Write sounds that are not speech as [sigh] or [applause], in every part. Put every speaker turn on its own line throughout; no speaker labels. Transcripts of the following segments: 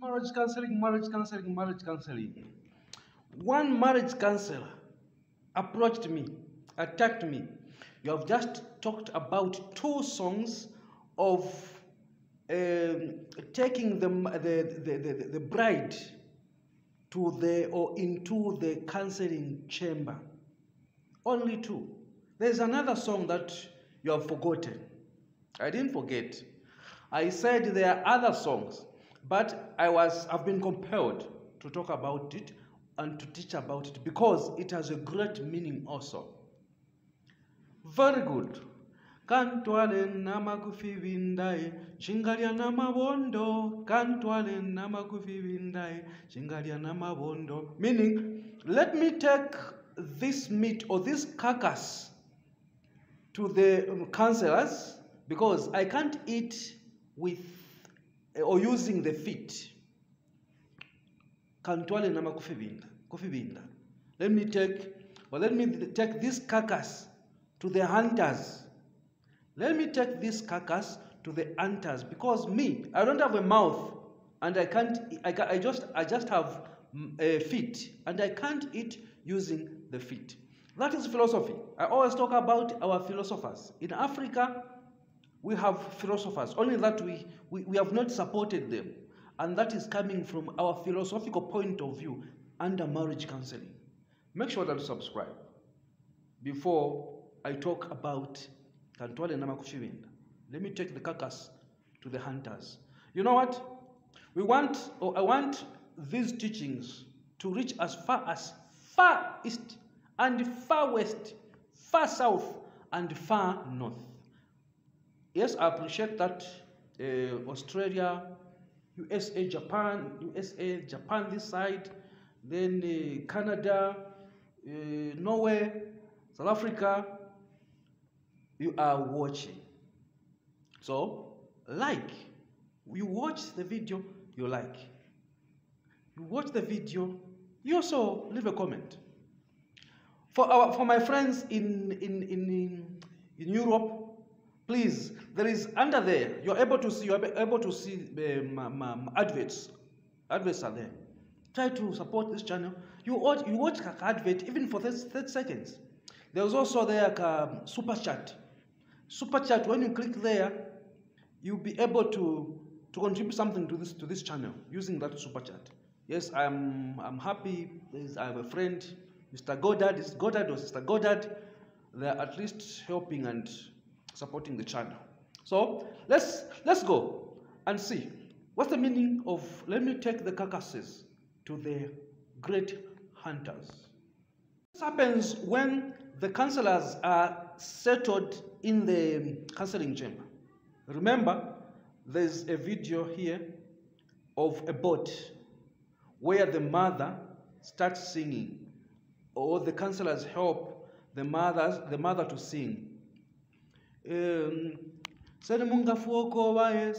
Marriage counseling, marriage counseling, marriage counseling. One marriage counselor approached me, attacked me. You have just talked about two songs of um, taking the, the, the, the, the bride to the or into the counseling chamber. Only two. There's another song that you have forgotten. I didn't forget. I said there are other songs, but I was I've been compelled to talk about it and to teach about it because it has a great meaning also. Very good. Kantwale namakufivindai shingalya namabondo kantwale namakufivindai shingalya namabondo meaning let me take this meat or this carcass to the um, counselors because I can't eat with or using the feet. Kantwale nama kufibinda, kufibinda. Let me take, or let me take this carcass to the hunters. Let me take this carcass to the hunters because me, I don't have a mouth and I can't, I, I just, I just have uh, feet and I can't eat using the feet. That is philosophy. I always talk about our philosophers. In Africa, we have philosophers, only that we, we, we have not supported them. And that is coming from our philosophical point of view under marriage counseling. Make sure that you subscribe before I talk about Kantwale Namakushivinda. Let me take the carcass to the hunters. You know what? We want, or I want these teachings to reach as far as far east and far west, far south and far north. Yes, I appreciate that uh, Australia, USA, Japan, USA, Japan this side, then uh, Canada, uh, Norway, South Africa, you are watching. So, like. You watch the video, you like. You watch the video, you also leave a comment. For, our, for my friends in, in, in, in Europe, please, there is under there, you're able to see, you're able to see um, um, adverts. Adverts are there. Try to support this channel. You watch, you watch an advert even for 30, 30 seconds. There's also there um, super chat. Super chat, when you click there, you'll be able to, to contribute something to this to this channel using that super chat. Yes, I'm I'm happy. I have a friend, Mr. Goddard. Is Goddard or Sister Goddard? They're at least helping and supporting the channel. So let's let's go and see what's the meaning of. Let me take the carcasses to the great hunters. This happens when the counselors are settled in the counseling chamber. Remember, there's a video here of a boat where the mother starts singing, or the counselors help the mothers, the mother to sing. Um, "Senimunga fuokoba, eh.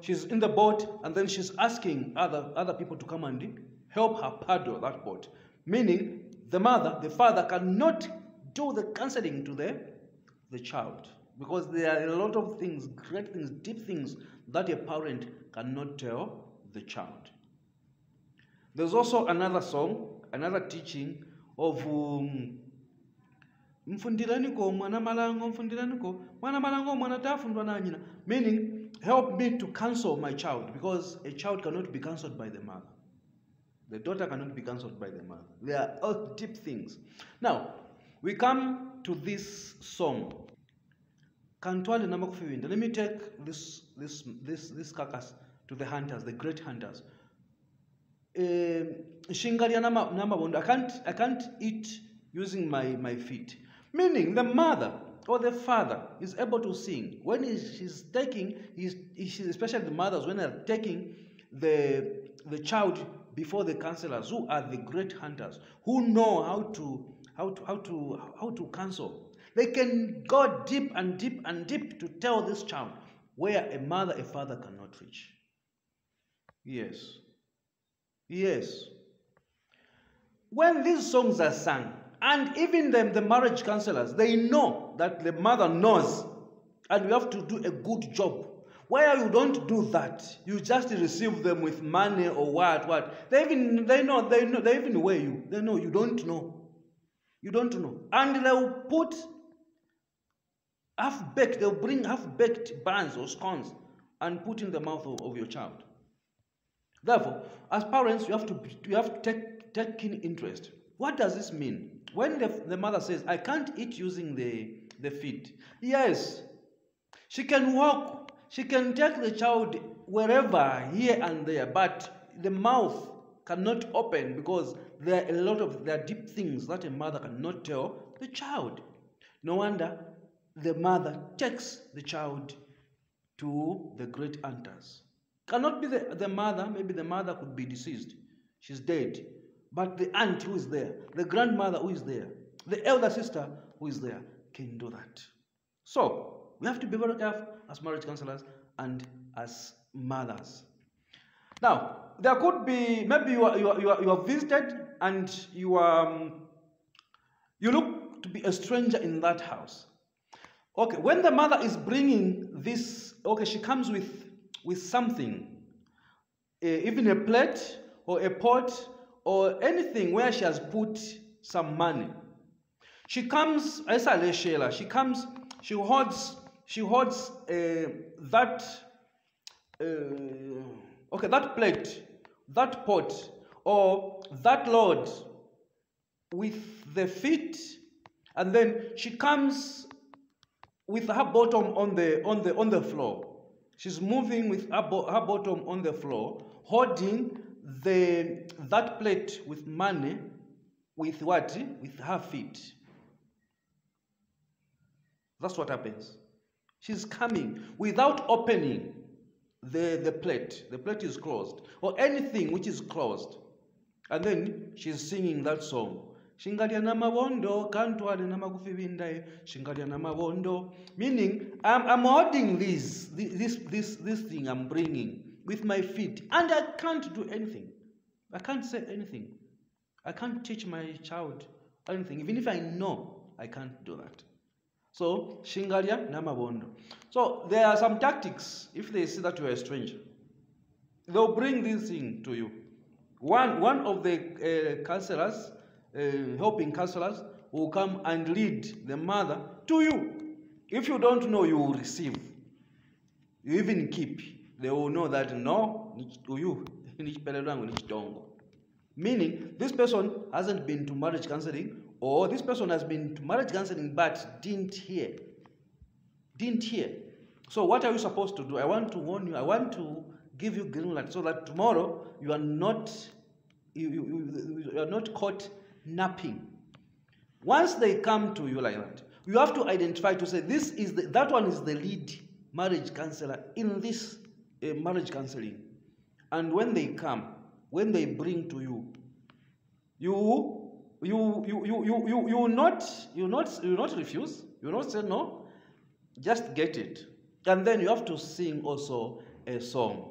She's in the boat and then she's asking other, other people to come and help her paddle that boat. Meaning, the mother, the father cannot do the counseling to the, the child because there are a lot of things, great things, deep things that a parent cannot tell the child. There's also another song, another teaching of um, mfundiraniko mwana malango mfundiraniko mwana malango mwana tafundwa na nyina meaning help me to counsel my child because a child cannot be counseled by the mother the daughter cannot be counseled by the mother they are all deep things now we come to this song Kantwale namakufiwinda. Let me take this this this this carcass to the hunters, the great hunters. Um, Shingalya nama namabondo. I can't I can't eat using my my feet. Meaning the mother or the father is able to sing when he's, she's taking he's, he's especially the mothers when they're taking the the child before the counselors who are the great hunters who know how to how to how to how to counsel they can go deep and deep and deep to tell this child where a mother, a father cannot reach. Yes. Yes. When these songs are sung, and even them, the marriage counselors, they know that the mother knows, and we have to do a good job. Where you don't do that, you just receive them with money or what, what. They even they know they know they even weigh you. They know you don't know. You don't know. And they'll put half baked, they'll bring half baked buns or scones and put in the mouth of, of your child. Therefore, as parents, you have to you have to take take keen interest. What does this mean? When the, the mother says, I can't eat using the, the feet. Yes, she can walk, she can take the child wherever, here and there, but the mouth cannot open because there are a lot of there are deep things that a mother cannot tell the child. No wonder the mother takes the child to the great hunters. Cannot be the, the mother, maybe the mother could be deceased. She's dead. But the aunt who is there, the grandmother who is there, the elder sister who is there can do that. So we have to be very careful as marriage counselors and as mothers. Now, there could be maybe you are, you are, you are, you are visited and you are, um, you look to be a stranger in that house. Okay, when the mother is bringing this, okay, she comes with with something, even a plate or a pot or anything where she has put some money. She comes, she comes, she holds, she holds uh, that, uh, okay, that plate, that pot, or that load with the feet, and then she comes with her bottom on the on the on the floor. She's moving with her, bo- her bottom on the floor, holding the that plate with money with what? With her feet. That's what happens. She's coming without opening the, the plate. The plate is closed. Or anything which is closed. And then she's singing that song. Shingalya namabondo, kantwale namakufibindaye, shingalya namabondo. Meaning, I'm, I'm holding this, this, this, this thing I'm bringing with my feet, and I can't do anything. I can't say anything. I can't teach my child anything. Even if I know, I can't do that. So, shingalya namabondo. So, there are some tactics if they see that you are a stranger. They'll bring this thing to you. One, one of the uh, counselors, uh, helping counselors, will come and lead the mother to you. If you don't know, you will receive. You even keep. They will know that no, you, [laughs] meaning this person hasn't been to marriage counseling or this person has been to marriage counseling but didn't hear didn't hear. So what are you supposed to do? I want to warn you i want to give you green light so that tomorrow you are not you, you, you are not caught napping. Once they come to you like that you have to identify to say this is the, that one is the lead marriage counselor in this uh, marriage counseling. And when they come when they bring to you you you you you you you, you not you not you not refuse. You not say no. Just get it. And then you have to sing also a song.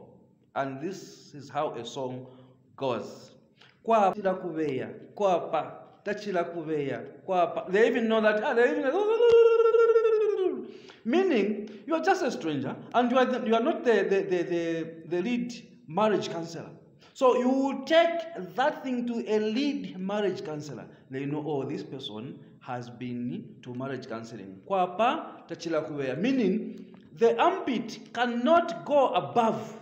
And this is how a song goes. They even know that ah, they even meaning you are just a stranger and you are, the, you are not the, the, the, the, the lead marriage counselor so you will take that thing to a lead marriage counselor. They know, oh, this person has been to marriage counseling. Kwapa tachila kuweya. Meaning, the armpit cannot go above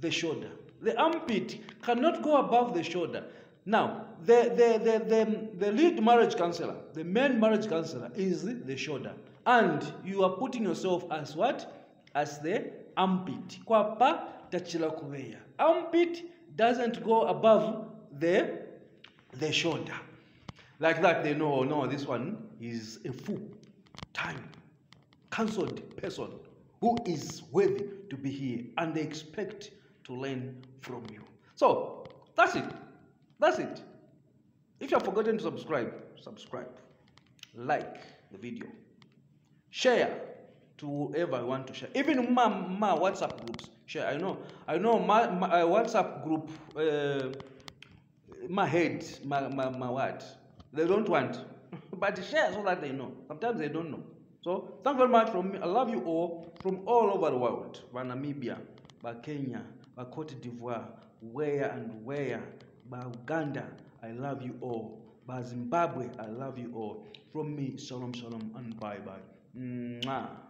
the shoulder. The armpit cannot go above the shoulder. Now, the, the, the, the, the lead marriage counselor, the main marriage counselor, is the shoulder. And you are putting yourself as what? As the armpit. Kwapa tachila kuweya. Armpit doesn't go above the, the shoulder. Like that, they know, no, this one is a full time, cancelled person who is worthy to be here, and they expect to learn from you. So, that's it. That's it. If you have forgotten to subscribe, subscribe. Like the video. Share to whoever you want to share. Even my, my WhatsApp groups, share. I know, I know my, my uh, WhatsApp group, uh, my head, my, my, my what, they don't want. [laughs] but share so that they know. Sometimes they don't know. So thank you very much from me. I love you all from all over the world. By Namibia, by Kenya, by Cote d'Ivoire, where and where, by Uganda. I love you all. By Zimbabwe, I love you all. From me, shalom, shalom, and bye bye. ¡Mua!